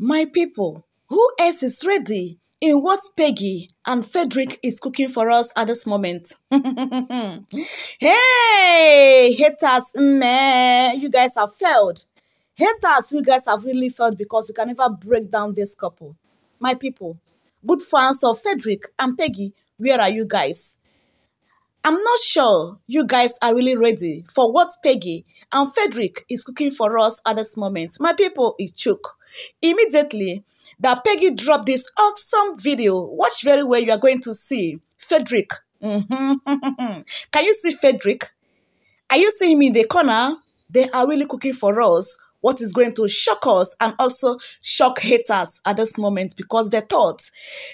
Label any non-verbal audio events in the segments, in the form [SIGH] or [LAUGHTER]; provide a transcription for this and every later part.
My people, who else is ready in what Peggy and Frederick is cooking for us at this moment? [LAUGHS] hey, haters, man, you guys have failed. Haters, you guys have really failed because you can never break down this couple. My people, good fans of Frederick and Peggy, where are you guys? I'm not sure you guys are really ready for what Peggy and Frederick is cooking for us at this moment. My people, it choke. Immediately, that Peggy dropped this awesome video. Watch very well, you are going to see Frederick. Mm-hmm. [LAUGHS] Can you see Frederick? Are you seeing him in the corner? They are really cooking for us what is going to shock us and also shock haters at this moment because they thought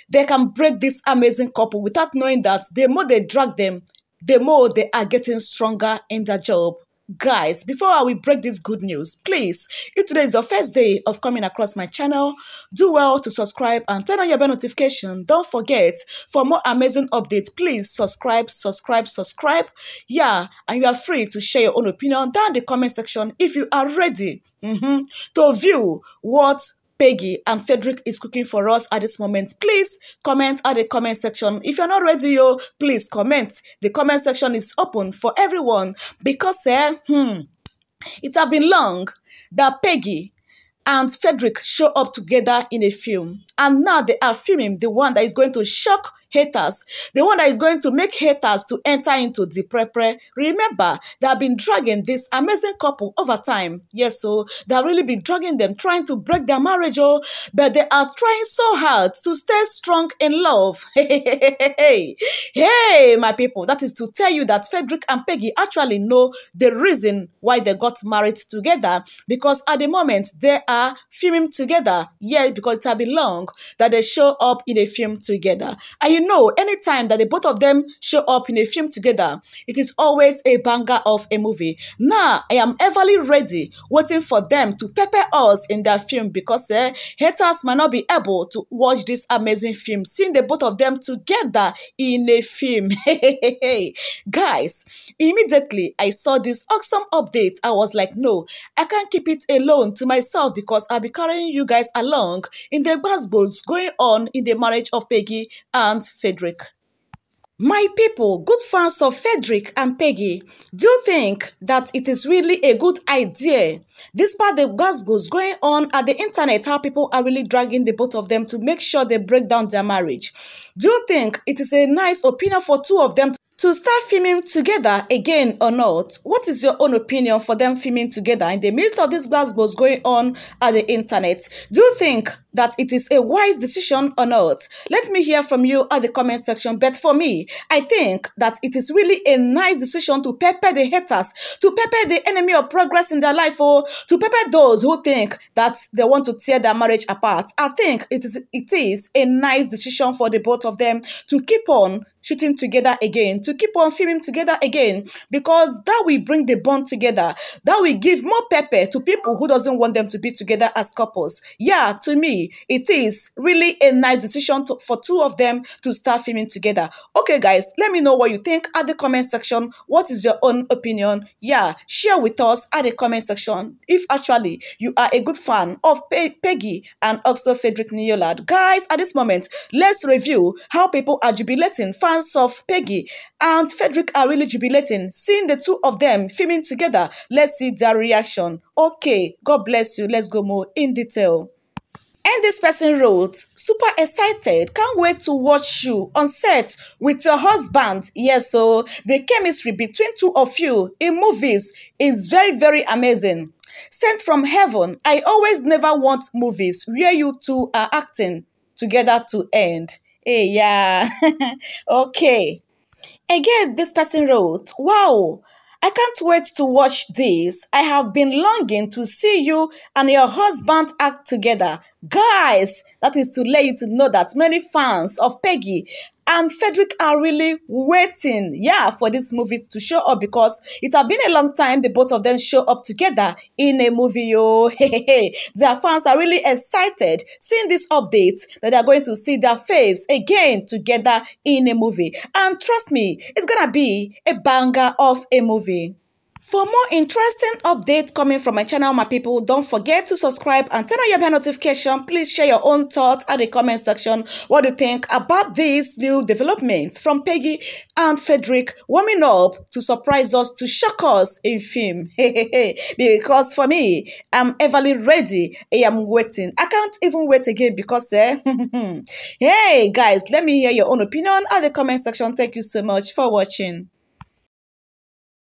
they can break this amazing couple without knowing that the more they drag them, the more they are getting stronger in their job. Guys, before we break this good news, please, if today is your first day of coming across my channel, do well to subscribe and turn on your bell notification. Don't forget, for more amazing updates, please subscribe, subscribe, subscribe. Yeah, and you are free to share your own opinion down the comment section if you are ready mm -hmm, to view what Peggy and Frederick is cooking for us at this moment. Please comment at the comment section. If you're not ready, yo, please comment. The comment section is open for everyone because eh, hmm, it has been long that Peggy and Frederick show up together in a film. And now they are filming the one that is going to shock haters, the one that is going to make haters to enter into the pre-pre. Remember, they have been dragging this amazing couple over time. Yes, so they have really been dragging them, trying to break their marriage, oh, but they are trying so hard to stay strong in love. [LAUGHS] Hey, hey, my people, that is to tell you that Frederick and Peggy actually know the reason why they got married together because at the moment they are filming together. Yes, because it has been long that they show up in a film together. And you know, anytime that the both of them show up in a film together, it is always a banger of a movie. Now, I am everly ready, waiting for them to pepper us in their film because eh, haters might not be able to watch this amazing film, seeing the both of them together in a film. [LAUGHS] Hey, Guys, immediately I saw this awesome update. I was like, no, I can't keep it alone to myself because I'll be carrying you guys along in the buzzwords going on in the marriage of Peggy and Frederick. My people, good fans of Frederick and Peggy, do you think that it is really a good idea, despite the gossip going on at the internet, how people are really dragging the both of them to make sure they break down their marriage? Do you think it is a nice opinion for two of them to start filming together again or not? What is your own opinion for them filming together in the midst of this gossip going on at the internet? Do you think that it is a wise decision or not? Let me hear from you at the comment section. But for me, I think that it is really a nice decision to pepper the haters, to pepper the enemy of progress in their life, or to pepper those who think that they want to tear their marriage apart. I think it is it is a nice decision for the both of them to keep on shooting together again, to keep on filming together again, because that will bring the bond together. That will give more pepper to people who doesn't want them to be together as couples. Yeah, to me, it is really a nice decision to, for two of them to start filming together. Okay, guys, let me know what you think at the comment section. What is your own opinion? Yeah, share with us at the comment section if actually you are a good fan of Pe Peggy and also Frederick Leonard. Guys, at this moment, let's review how people are jubilating. Fans of Peggy and Frederick are really jubilating, seeing the two of them filming together. Let's see their reaction. Okay, God bless you. Let's go more in detail. And this person wrote, super excited, can't wait to watch you on set with your husband. Yes, so the chemistry between two of you in movies is very, very amazing. Sent from heaven, I always never want movies where you two are acting together to end. Eh, hey, yeah. [LAUGHS] okay. Again, this person wrote, wow, I can't wait to watch this. I have been longing to see you and your husband act together. Guys, that is to let you to know that many fans of Peggy and Frederick are really waiting, yeah, for this movie to show up because it has been a long time the both of them show up together in a movie. Oh, [LAUGHS] Yo, hey, hey. Their fans are really excited seeing this update that they're going to see their faves again together in a movie. And trust me, it's gonna be a banger of a movie. For more interesting updates coming from my channel, my people, don't forget to subscribe and turn on your bell notification. Please share your own thoughts at the comment section. What do you think about these new developments from Peggy and Frederick warming up to surprise us, to shock us in film? [LAUGHS] because for me, I'm everly ready. I am waiting. I can't even wait again because, eh? [LAUGHS] hey, guys, let me hear your own opinion at the comment section. Thank you so much for watching.